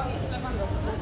all Islam and